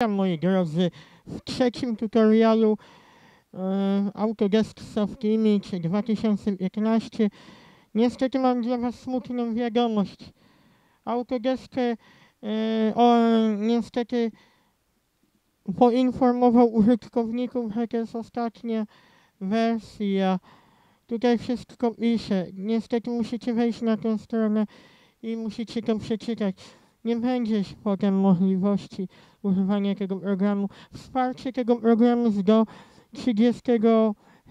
Witam moi drodzy w trzecim tutorialu e, Autodesk Soft Image 2015. Niestety mam dla Was smutną wiadomość. Autodesk e, o, niestety poinformował użytkowników, że to jest ostatnia wersja. Tutaj wszystko pisze. Niestety musicie wejść na tę stronę i musicie to przeczytać. Nie będzie potem możliwości używania tego programu. Wsparcie tego programu jest do 30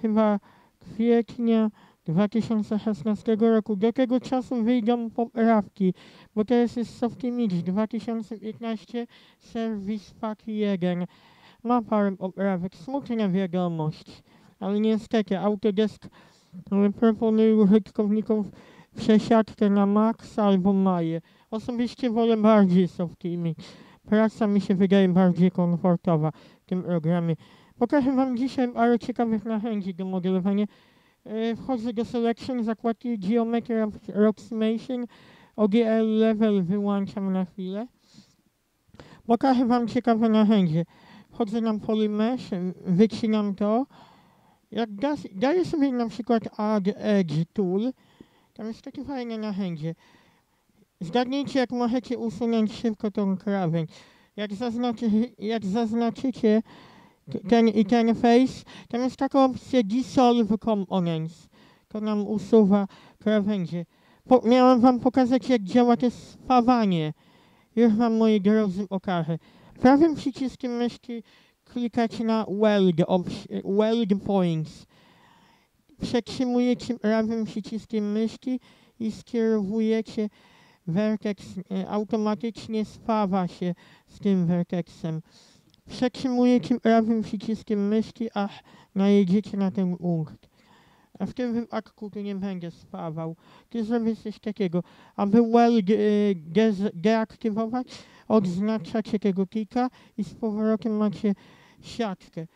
chyba kwietnia 2016 roku. Do tego czasu wyjdą poprawki, bo to jest jest Soft Image 2015 Service Pack 1. Ma parę poprawek. Smutna wiadomość, ale niestety Autodesk e, proponuje użytkownikom przesiadkę na Max albo Maję. Osobiście wolę bardziej Soft Image. Praca mi się wydaje bardziej komfortowa w tym programie. Pokażę Wam dzisiaj parę ciekawych narzędzi do modelowania. E, Wchodzę do Selection, zakładki Geometry Approximation, OGL Level wyłączam na chwilę. Pokażę Wam ciekawe narzędzie. Wchodzę na Polymesh, wycinam to. Jak da, daję sobie na przykład Add Edge Tool, tam jest takie fajne narzędzie. Zgadnijcie, jak możecie usunąć szybko tą krawędź. Jak, zaznaczy, jak zaznaczycie t- ten interface, tam jest taka opcja Dissolve Components. To nam usuwa krawędzie. Po, miałem wam pokazać, jak działa to spawanie. Już wam, moi drodzy, pokażę. Prawym przyciskiem myszki klikacie na Weld, weld Points. Przetrzymujecie prawym przyciskiem myszki i skierowujecie Vertex e, automatycznie spawa się z tym vertexem. Przetrzymujecie prawym przyciskiem myszki, aż najedziecie na ten punkt. A w tym wypadku to nie będzie spawał. Tu zrobię coś takiego. Aby weld e, deaktywować, odznaczacie tego klika i z powrotem macie siatkę.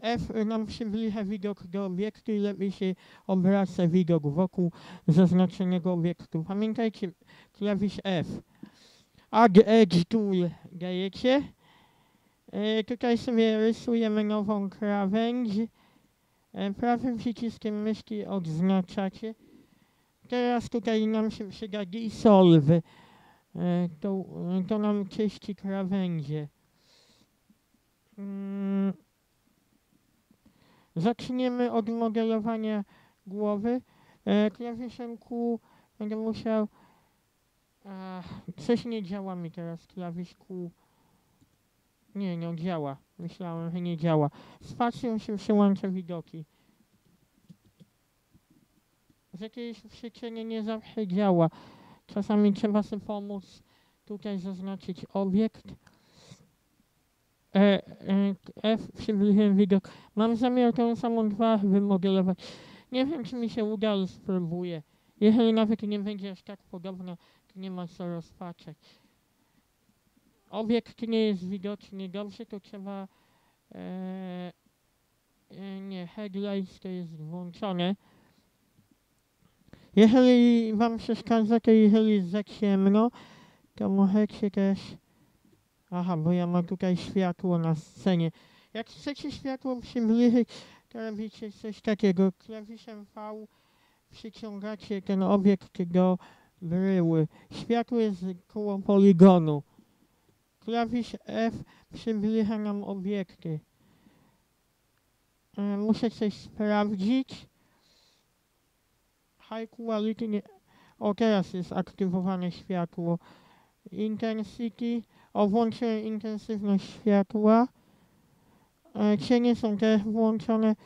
F nam przybliża widok do obiektu i lepiej się obraca widok wokół zaznaczonego obiektu. Pamiętajcie, klawisz F. Add Edge Tool dajecie. E, tutaj sobie rysujemy nową krawędź. E, prawym przyciskiem myszki odznaczacie. Teraz tutaj nam się przyda Dissolve. E, to, to nam czyści krawędzie. Mm. Zaczniemy od modelowania głowy. E, klawiszem Q będę musiał. A, coś nie działa mi teraz, klawisz Q. Nie, nie działa. Myślałem, że nie działa. Spacją się przełącza widoki. Z jakiejś przyczyny nie zawsze działa. Czasami trzeba sobie pomóc. Tutaj zaznaczyć obiekt. E, e, F przybliżyłem widok. Mam zamiar tą samą twarz wymodelować. Nie wiem, czy mi się uda, ale spróbuję. Jeżeli nawet nie będzie aż tak podobna, to nie ma co rozpaczać. Obiekt nie jest widoczny dobrze, to trzeba... E, e, nie, headlights to jest włączone. Jeżeli wam przeszkadza, to jeżeli jest za ciemno, to możecie też... Aha, bo ja mam tutaj światło na scenie. Jak chcecie światło przybliżyć, to robicie coś takiego. Klawiszem V przyciągacie ten obiekt do bryły. Światło jest koło poligonu. Klawisz F przybliża nam obiekty. E, Muszę coś sprawdzić. High quality. O, teraz jest aktywowane światło. Intensity. O, włączyłem intensywność światła. E, cienie są też włączone.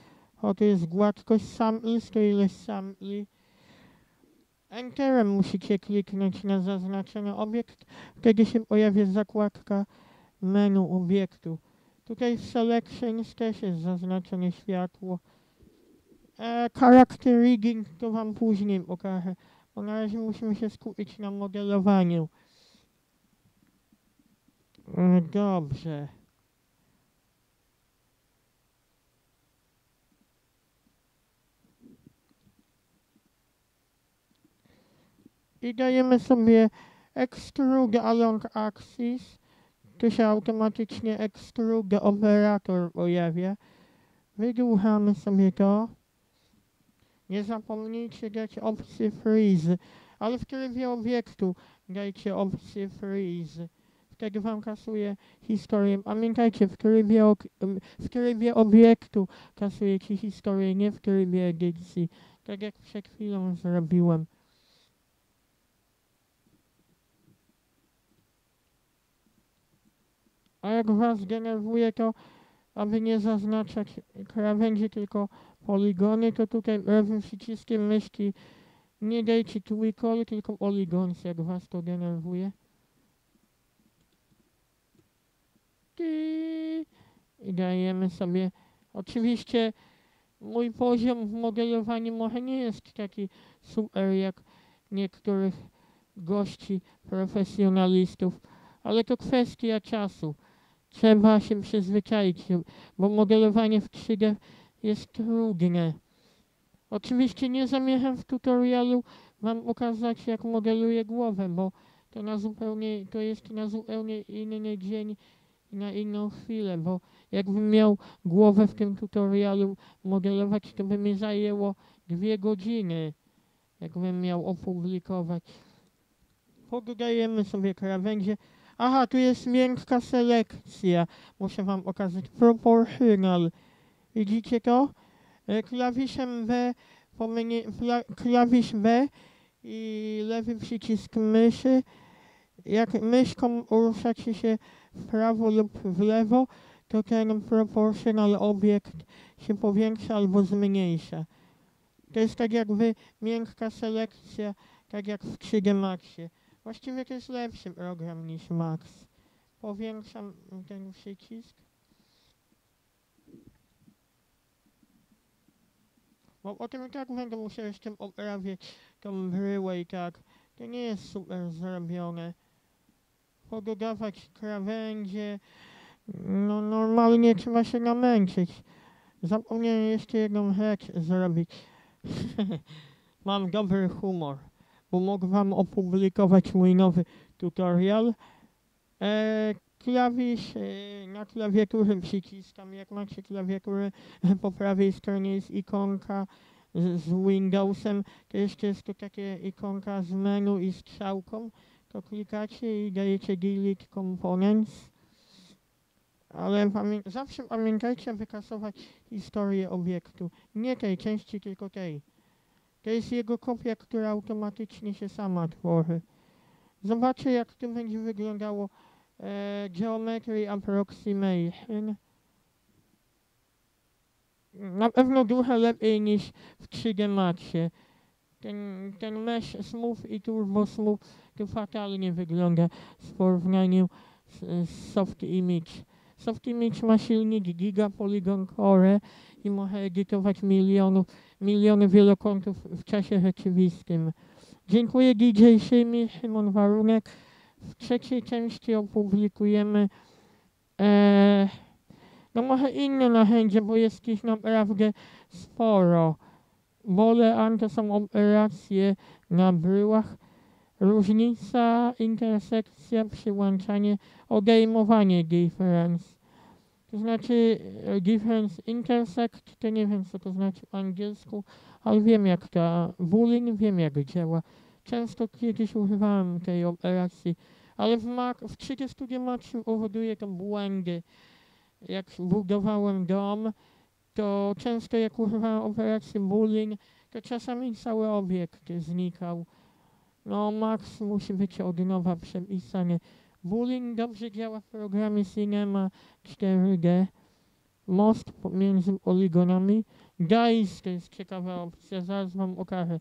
O, tu jest gładkość samples, to ileś sampli. Enterem musicie kliknąć na zaznaczony obiekt. Wtedy się pojawia zakładka menu obiektu. Tutaj w Selections też jest zaznaczone światło. E, character rigging to wam później pokażę, bo na razie musimy się skupić na modelowaniu. E, Dobrze. I dajemy sobie extrude along axis. tu się automatycznie extrude operator pojawia. Wydłuchamy sobie to. Nie zapomnijcie dać opcji freeze, ale w trybie obiektu dajcie opcję freeze. Wtedy wam kasuje historię. Pamiętajcie, w trybie, w trybie obiektu kasujecie historię, nie w trybie edycji. Tak jak przed chwilą zrobiłem. A jak was denerwuje to, aby nie zaznaczać krawędzi, tylko poligony, to tutaj prawym przyciskiem myszki nie dajcie twinkle, tylko polygons, jak was to denerwuje. I dajemy sobie. Oczywiście mój poziom w modelowaniu może nie jest taki super jak niektórych gości profesjonalistów, ale to kwestia czasu. Trzeba się przyzwyczaić, bo modelowanie w 3D jest trudne. Oczywiście nie zamierzam w tutorialu wam pokazać jak modeluję głowę, bo to na zupełnie, to jest na zupełnie inny dzień na inną chwilę, bo jakbym miał głowę w tym tutorialu modelować, to by mi zajęło dwie godziny, jakbym miał opublikować. Poddajemy sobie krawędzie. Aha, tu jest miękka selekcja. Muszę wam pokazać. Proportional. Widzicie to? E, Klawiszem B, klawisz B i lewy przycisk myszy. Jak myszką ruszacie się w prawo lub w lewo, to ten proportional obiekt się powiększa albo zmniejsza. To jest tak jakby miękka selekcja, tak jak w 3D Maxie. Właściwie to jest lepszy program niż Max. Powiększam ten przycisk. Bo potem i tak będę musiał jeszcze poprawić tą bryłę i tak. To nie jest super zrobione. Pododawać krawędzie. No normalnie trzeba się namęczyć. Zapomniałem jeszcze jedną rzecz zrobić. Mam dobry humor, bo mogę wam opublikować mój nowy tutorial. E, klawisz e, na klawiaturze przyciskam. Jak macie klawiaturę po prawej stronie jest ikonka z, z Windowsem, to jeszcze jest to takie ikonka z menu i strzałką. To klikacie i dajecie delete components. Ale pamię zawsze pamiętajcie, aby kasować historię obiektu. Nie tej części, tylko tej. To jest jego kopia, która automatycznie się sama tworzy. Zobaczę, jak to będzie wyglądało e, Geometry Approximation. Na pewno dużo lepiej niż w 3D Maxie. Ten, ten Mesh Smooth i Turbo Smooth to fatalnie wygląda w porównaniu z, z Soft Image. Soft Image ma silnik Giga Polygon Core i może edytować milionów, miliony wielokątów w czasie rzeczywistym. Dziękuję DJ Szymi, Szymon Warunek. W trzeciej części opublikujemy e, no może inne narzędzie, bo jest ich naprawdę sporo. Boolean to są operacje na bryłach. Różnica, intersekcja, przyłączanie, odejmowanie difference. To znaczy e, difference intersect, to nie wiem co to znaczy po angielsku, ale wiem jak to, boolean wiem jak działa. Często kiedyś używałem tej operacji, ale w, Mac, w 30 Maxiu powoduje to błędy. Jak budowałem dom, to często jak używałem operacji boolean, to czasami cały obiekt znikał. No, Max musi być od nowa przepisany. Boolean dobrze działa w programie Cinema 4D. Most pomiędzy poligonami. Dice to jest ciekawa opcja, zaraz wam okażę.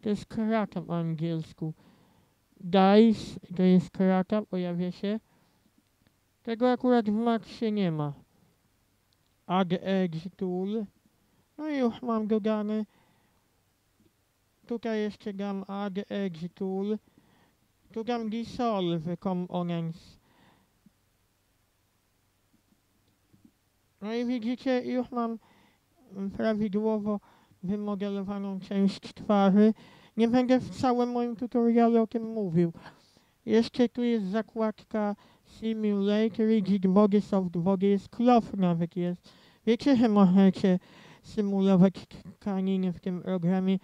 To jest krata po angielsku. Dice to jest krata, pojawia się. Tego akurat w Maxie nie ma. Add Edge Tool. No i już mam dodane. Tutaj jeszcze dam Add Edge Tool. Tu dam Dissolve Components. No i widzicie, już mam prawidłowo wymodelowaną część twarzy. Nie będę w całym moim tutorialu o tym mówił. Jeszcze tu jest zakładka Simulator i Jigbogy Softbogy jest klof nawet jest. Wiecie, że możecie symulować tkaniny w tym programie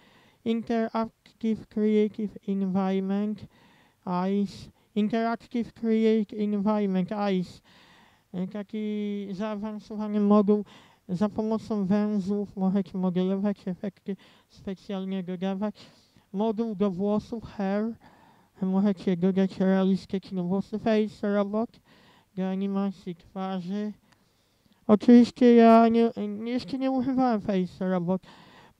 Interactive Creative Environment ICE. Interactive Create Environment ICE. E, Taki zaawansowany moduł za pomocą węzłów możecie modelować efekty specjalnie dodawać. Moduł do włosów Hair. Możecie dodać realistyczne włosy Face Robot do animacji twarzy. Oczywiście ja nie, jeszcze nie używałem Face Robot,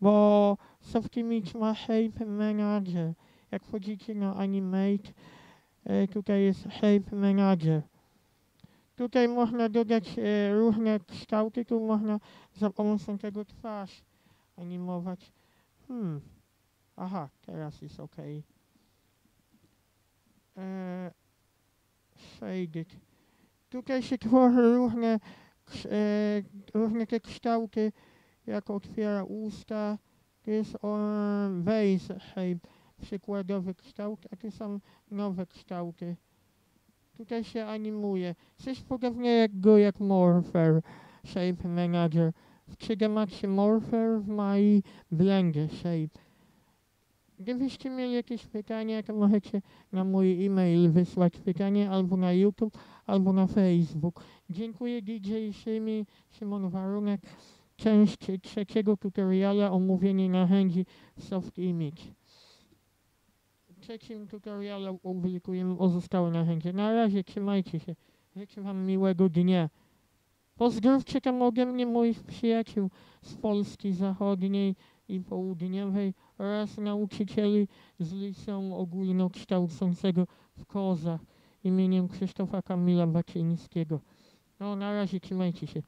bo Softimage ma Shape Manager. Jak wchodzicie na Animate, e, tutaj jest Shape Manager. Tutaj można dodać e, różne kształty, tu można za pomocą tego twarz animować. Hmm. Aha, teraz jest ok. E, shaded. Tutaj się tworzy różne, różne te kształty, jak otwiera usta. To jest base shape, przykładowy kształt, a tu są nowe kształty. Tutaj się animuje. Coś podobnego jak Morpher Shape Manager. W 3D Maxie Morpher w mojej Blender Shape. Gdybyście mieli jakieś pytania, to możecie na mój e-mail wysłać pytanie albo na YouTube, albo na Facebook. Dziękuję DJ Szymi, Szymon Warunek. Część trzeciego tutoriala omówienie narzędzi Soft Image. W trzecim tutorialu opublikujemy pozostałe narzędzia. Na razie trzymajcie się. Życzę Wam miłego dnia. Pozdrówcie tam ode mnie moich przyjaciół z Polski Zachodniej i Południowej oraz nauczycieli z Liceum Ogólnokształcącego w Kozach imieniem Krzysztofa Kamila Baczyńskiego. No na razie trzymajcie się.